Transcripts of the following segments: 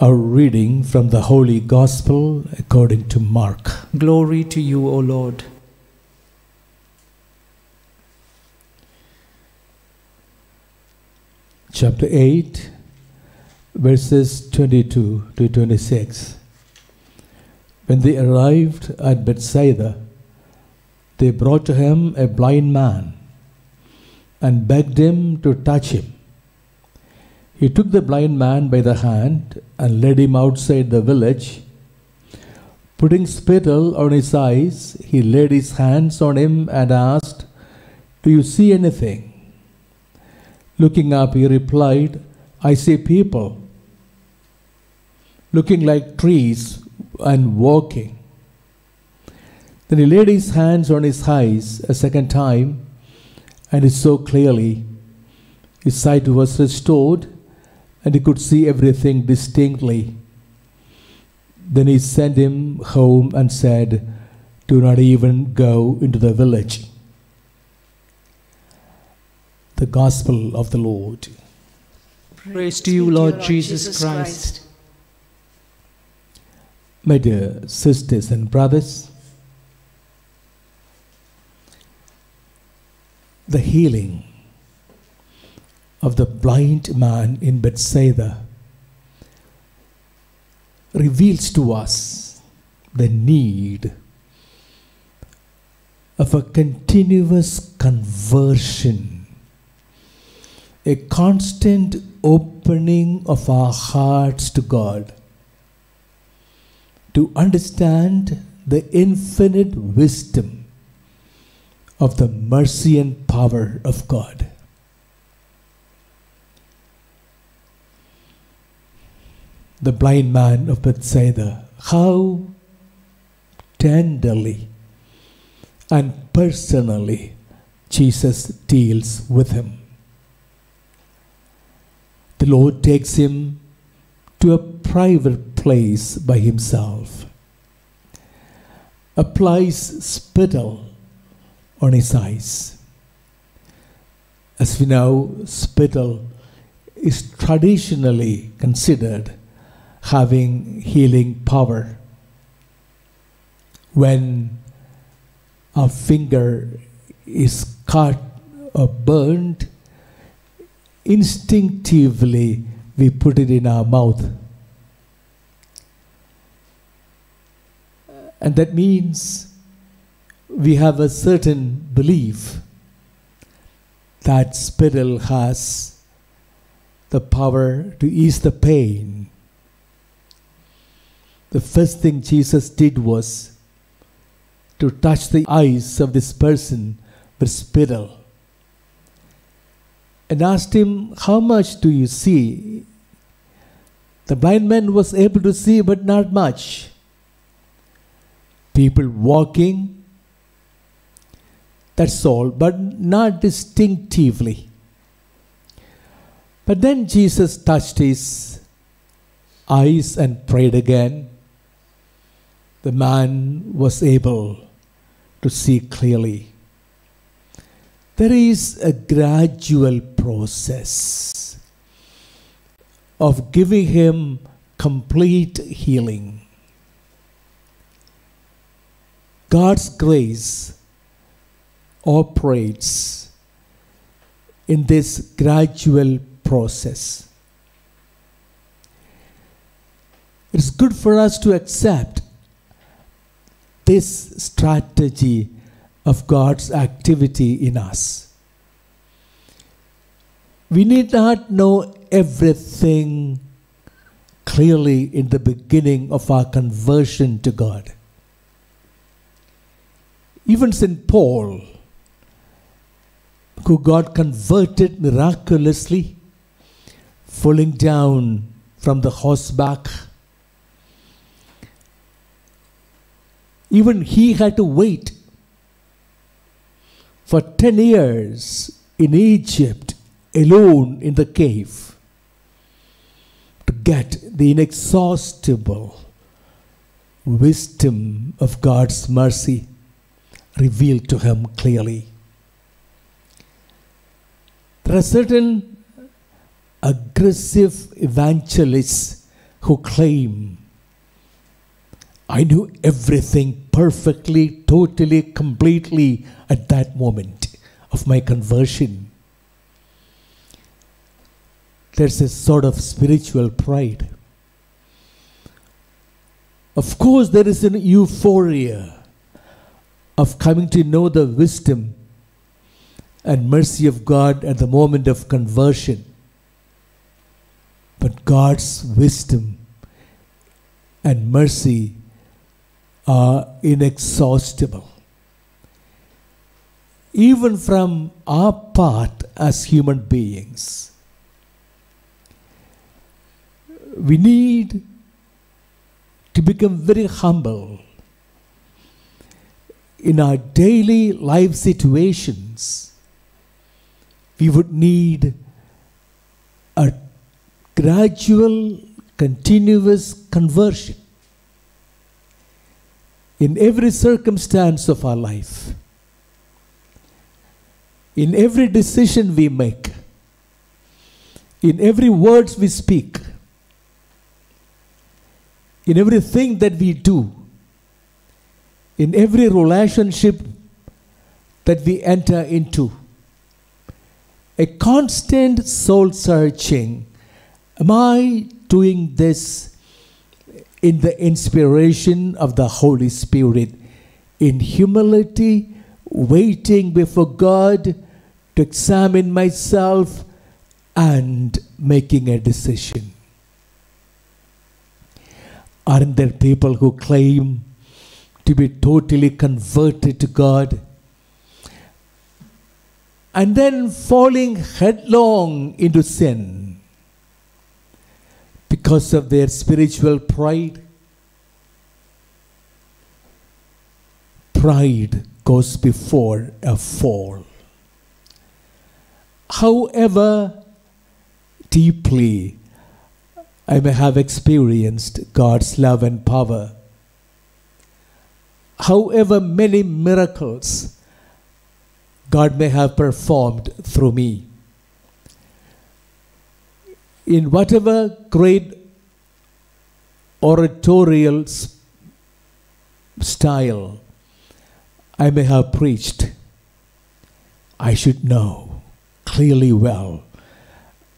A reading from the Holy Gospel according to Mark. Glory to you, O Lord. Chapter 8, verses 22 to 26. When they arrived at Bethsaida, they brought to him a blind man and begged him to touch him. He took the blind man by the hand and led him outside the village. Putting spittle on his eyes, he laid his hands on him and asked, Do you see anything? Looking up, he replied, I see people looking like trees and walking. Then he laid his hands on his eyes a second time, and he saw clearly. His sight was restored, and he could see everything distinctly. Then he sent him home and said, Do not even go into the village. The Gospel of the Lord. Praise to you, Lord Jesus Christ. My dear sisters and brothers, the healing of the blind man in Bethsaida reveals to us the need of a continuous conversion, a constant opening of our hearts to God to understand the infinite wisdom of the mercy and power of God. The blind man of Bethsaida, how tenderly and personally Jesus deals with him. The Lord takes him to a private place by himself, applies spittle on his eyes. As we know, spittle is traditionally considered having healing power. When a finger is cut or burned, instinctively we put it in our mouth. And that means we have a certain belief that spittle has the power to ease the pain. The first thing Jesus did was to touch the eyes of this person with spittle and asked him, How much do you see? The blind man was able to see, but not much. People walking, that's all, but not distinctively. But then Jesus touched his eyes and prayed again. The man was able to see clearly. There is a gradual process of giving him complete healing. God's grace operates in this gradual process. It's good for us to accept this strategy of God's activity in us. We need not know everything clearly in the beginning of our conversion to God. Even St. Paul, who got converted miraculously, falling down from the horseback, even he had to wait for 10 years in Egypt alone in the cave to get the inexhaustible wisdom of God's mercy revealed to him clearly. There are certain aggressive evangelists who claim, I knew everything perfectly, totally, completely at that moment of my conversion. There's a sort of spiritual pride. Of course, there is an euphoria of coming to know the wisdom and mercy of God at the moment of conversion. But God's wisdom and mercy are inexhaustible. Even from our part as human beings, we need to become very humble in our daily life situations. We would need a gradual, continuous conversion in every circumstance of our life, in every decision we make, in every words we speak, in everything that we do, in every relationship that we enter into. A constant soul searching. Am I doing this in the inspiration of the Holy Spirit? In humility, waiting before God to examine myself and making a decision. Aren't there people who claim to be totally converted to God and then falling headlong into sin because of their spiritual pride? Pride goes before a fall. However deeply I may have experienced God's love and power. However, many miracles God may have performed through me. In whatever great oratorial style I may have preached, I should know clearly well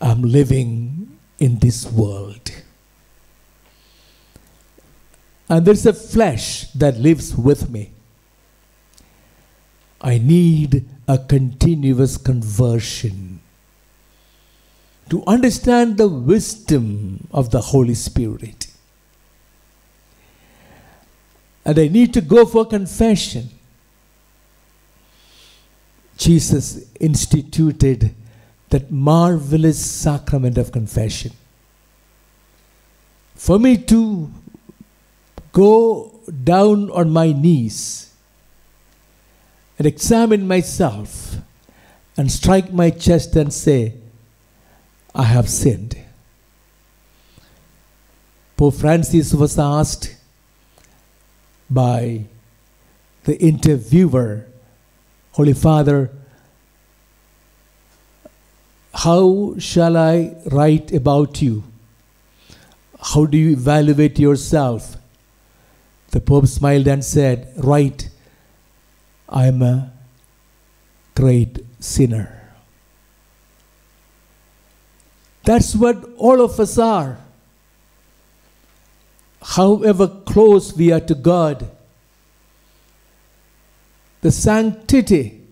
I'm living in this world. And there's a flesh that lives with me. I need a continuous conversion to understand the wisdom of the Holy Spirit. And I need to go for confession. Jesus instituted that marvelous sacrament of confession. For me to go down on my knees and examine myself and strike my chest and say, I have sinned. Pope Francis was asked by the interviewer, Holy Father, how shall I write about you? How do you evaluate yourself? The Pope smiled and said, Right, I am a great sinner. That's what all of us are. However close we are to God, the sanctity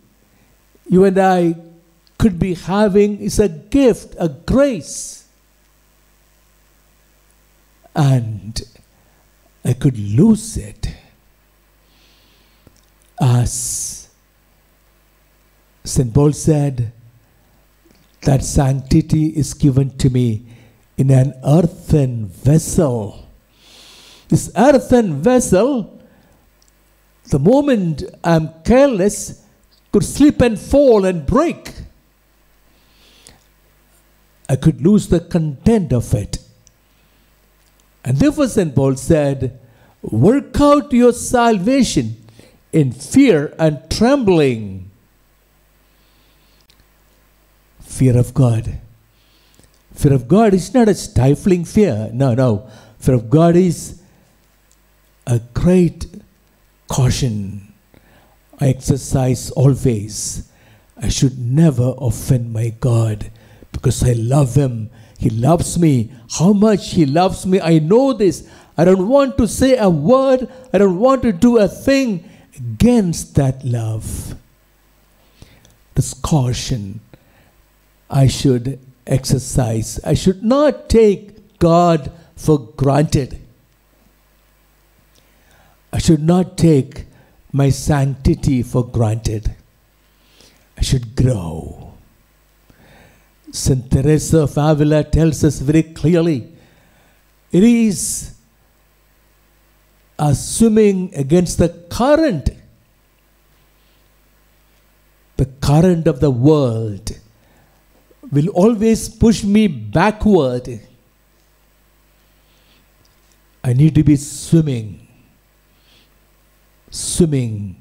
you and I could be having is a gift, a grace. And I could lose it as St. Paul said, that sanctity is given to me in an earthen vessel. This earthen vessel, the moment I'm careless, could slip and fall and break. I could lose the content of it. And therefore, St. Paul said, Work out your salvation in fear and trembling. Fear of God. Fear of God is not a stifling fear. No, no. Fear of God is a great caution. I exercise always. I should never offend my God because I love Him. He loves me. How much He loves me, I know this. I don't want to say a word, I don't want to do a thing against that love. This caution I should exercise. I should not take God for granted. I should not take my sanctity for granted. I should grow. St. Teresa of Avila tells us very clearly it is a swimming against the current, the current of the world will always push me backward. I need to be swimming, swimming,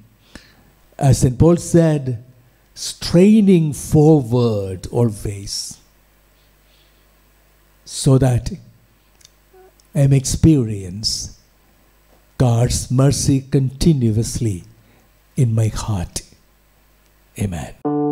as St. Paul said, straining forward always, so that I experience God's mercy continuously in my heart. Amen.